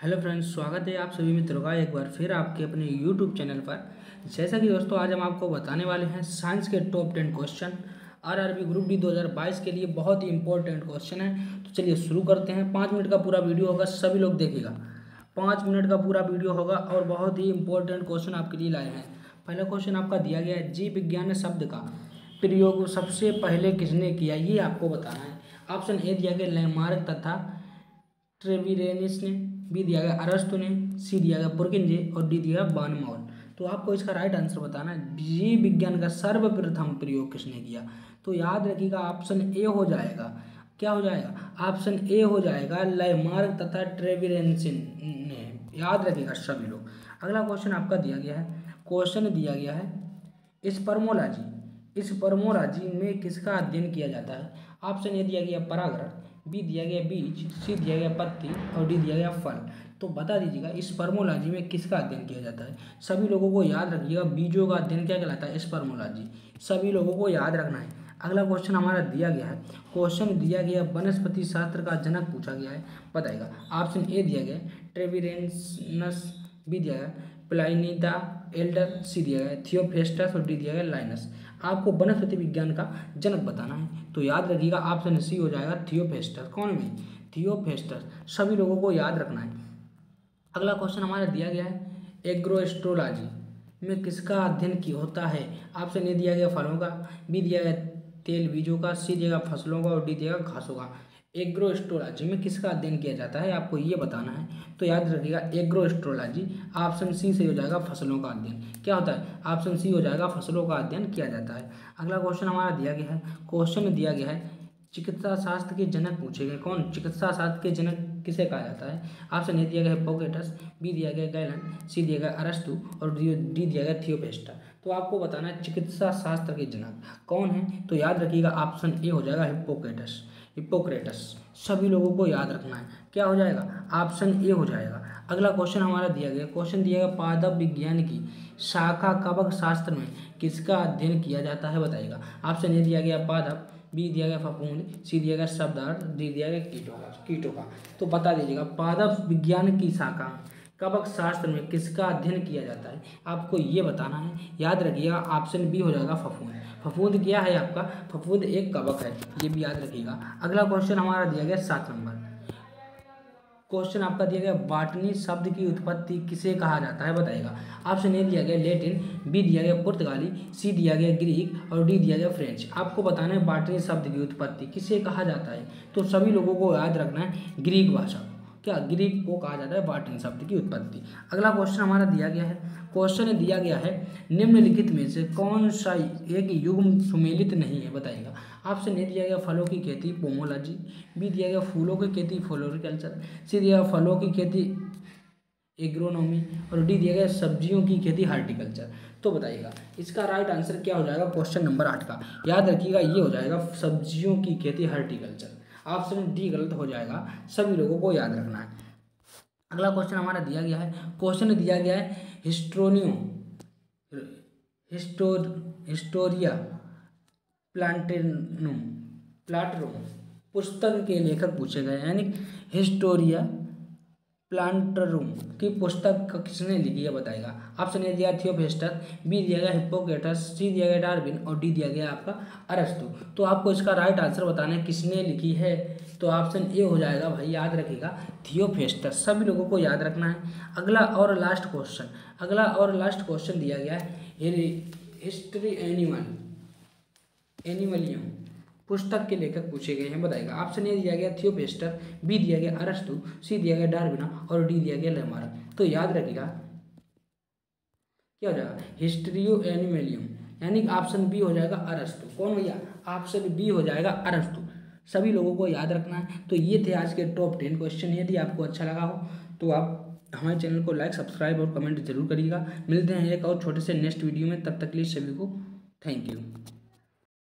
Hello friends, स्वागत है आप सभी मित्रों का एक बार फिर आपके अपने यूट्यूब चैनल पर। जैसा कि दोस्तों, आज हम आपको बताने वाले हैं साइंस के top ten question. RRB group D 2022 के लिए बहुत ही इंपॉर्टेंट क्वेश्चन है। तो चलिए शुरू करते हैं। पाँच मिनट का पूरा वीडियो होगा, सभी लोग देखेगा पाँच मिनट का पूरा वीडियो होगा और बहुत ही इंपॉर्टेंट क्वेश्चन आपके लिए लाए हैं। पहला क्वेश्चन आपका दिया गया है, जीव विज्ञान शब्द का। प्रयोग सबसे पहले किसने किया, ये आपको बताना है। ऑप्शन ए दिया गया, लैमार्क तथा ट्रेविरेनिस ने। बी दिया गया अरस्तु ने, सी दिया गया पुरकिंजे और डी दिया गया बानमौल तो आपको इसका राइट आंसर बताना है, जीव विज्ञान का सर्वप्रथम प्रयोग किसने किया? तो याद रखिएगा ऑप्शन ए हो जाएगा। क्या हो जाएगा? ऑप्शन ए हो जाएगा लैमार्क तथा ट्रेविरेंसिन ने। याद रखिएगा, सभी लोग। अगला क्वेश्चन आपका दिया गया है। क्वेश्चन दिया गया है, इस स्पर्मोलॉजी इस परमोलॉजी में किसका अध्ययन किया जाता है? ऑप्शन ए दिया गया परागण बी दिया गया बीज सी दिया गया पत्ती और डी दिया गया फल। तो बता दीजिएगा, इस स्पर्मोलॉजी में किसका अध्ययन किया जाता है? सभी लोगों को याद रखिएगा, बीजों का अध्ययन क्या कहलाता है? स्पर्मोलॉजी सभी लोगों को याद रखना है। अगला क्वेश्चन हमारा दिया गया है। क्वेश्चन दिया गया वनस्पति शास्त्र का जनक पूछा गया है। बताएगा ऑप्शन ए दिया गया ट्रेविरेंसनस बी दिया गया प्लाइनिदा एल्डर सी दिया गया थियोफेस्टस और डी दिया गया लाइनस आपको वनस्पति विज्ञान का जनक बताना है। तो याद रखिएगा ऑप्शन सी हो जाएगा थियोफेस्टर। कौन में थियोफेस्टर। सभी लोगों को याद रखना है। अगला क्वेश्चन हमारा दिया गया है एग्रोएस्ट्रोलॉजी में किसका अध्ययन की होता है? आपसे नहीं दिया गया फलों का बी दिया गया तेल बीजों का, सी दिया गया फ़सलों का और डी दिया गया घासों का। एग्रोएस्ट्रोलॉजी में किसका अध्ययन किया जाता है, आपको ये बताना है। तो याद रखिएगा एग्रोएस्ट्रोलॉजी ऑप्शन सी से हो जाएगा फ़सलों का अध्ययन। क्या होता है? ऑप्शन सी हो जाएगा फ़सलों का अध्ययन किया जाता है। अगला क्वेश्चन हमारा दिया गया है। क्वेश्चन दिया गया है, चिकित्सा शास्त्र के जनक पूछे गए। कौन? चिकित्सा शास्त्र के जनक किसे कहा जाता है? ऑप्शन ए दिया गया है पोकेटस बी दिया गया गैलन सी दिया गया अरस्तु और डी दिया गया थियोपेस्टा तो आपको बताना है, चिकित्सा शास्त्र के जनक कौन है? तो याद रखिएगा, ऑप्शन ए हो जाएगा हिपोक्रेटस हिपोक्रेटस सभी लोगों को याद रखना है। क्या हो जाएगा? ऑप्शन ए हो जाएगा। अगला क्वेश्चन हमारा दिया गया। क्वेश्चन दिया गया पादप विज्ञान की शाखा कवक शास्त्र में किसका अध्ययन किया जाता है बताइएगा। ऑप्शन ए दिया गया पादप बी दिया गया फफूंद सी दिया गया शब्दार्थ डी दिया गया कीटों का। कीटों का। तो बता दीजिएगा, पादप विज्ञान की शाखा। कवक शास्त्र में किसका अध्ययन किया जाता है? आपको ये बताना है। याद रखिएगा ऑप्शन बी हो जाएगा फफूंद। फफूंद क्या है आपका? फफूंद एक कवक है। ये भी याद रखिएगा। अगला क्वेश्चन हमारा दिया गया सात नंबर। क्वेश्चन आपका दिया गया, बाटनी शब्द की उत्पत्ति किसे कहा जाता है? बताएगा ऑप्शन ए दिया गया लेटिन बी दिया गया पुर्तगाली सी दिया गया ग्रीक और डी दिया गया फ्रेंच आपको बताना है, बाटनी शब्द की उत्पत्ति किसे कहा जाता है? तो सभी लोगों को याद रखना है ग्रीक भाषा। क्या ग्रीक को कहा जाता है बाटिन शब्द की उत्पत्ति। अगला क्वेश्चन हमारा दिया गया है। क्वेश्चन दिया गया है, निम्नलिखित में से कौन सा एक युग्म सुमेलित नहीं है, बताइएगा। आपसे नहीं दिया गया फलों की खेती, पोमोलॉजी। बी दिया गया फूलों की खेती फ्लोरिकल्चर सी दिया गया फलों की खेती एग्रोनॉमी और डी दिया गया सब्जियों की खेती हार्टिकल्चर तो बताइएगा, इसका राइट आंसर क्या हो जाएगा? क्वेश्चन नंबर आठ का। याद रखिएगा, ये हो जाएगा सब्जियों की खेती हार्टिकल्चर ऑप्शन डी गलत हो जाएगा। सभी लोगों को याद रखना है। अगला क्वेश्चन हमारा दिया गया है। क्वेश्चन दिया गया है हिस्ट्रोनियो हिस्टोर हिस्टोरिया प्लांटेनम प्लाटरूम पुस्तक के लेखक पूछे गए यानी हिस्टोरिया प्लांटरूम की पुस्तक किसने लिखी है बताएगा? ऑप्शन ए दिया थियोफेस्टस बी, दिया गया हिप्पोक्रेटस, सी, दिया गया डार्विन और डी, दिया गया आपका अरस्तु। तो आपको इसका राइट आंसर बताना है किसने लिखी है। तो ऑप्शन ए हो जाएगा भाई, याद रखिएगा थियोफेस्टस सभी लोगों को याद रखना है। अगला और लास्ट क्वेश्चन अगला और लास्ट क्वेश्चन दिया गया है। हिस्ट्री एनिमल एनिमलियम पुस्तक के लेखक पूछे गए हैं, बताएगा। ऑप्शन ए दिया गया थियोपेस्टर बी दिया गया अरस्तु, सी दिया गया डार्विना और डी दिया गया लेमार्क तो याद रखिएगा, क्या हो जाएगा? हिस्ट्रियो एनिमेलियम, यानी ऑप्शन बी हो जाएगा अरस्तु। कौन भैया? ऑप्शन बी हो जाएगा अरस्तु। सभी लोगों को याद रखना है। तो ये थे आज के टॉप टेन क्वेश्चन। यदि आपको अच्छा लगा हो तो आप हमारे चैनल को लाइक, सब्सक्राइब और कमेंट ज़रूर करिएगा। मिलते हैं एक और छोटे से नेक्स्ट वीडियो में। तब तक के लिए सभी को थैंक यू।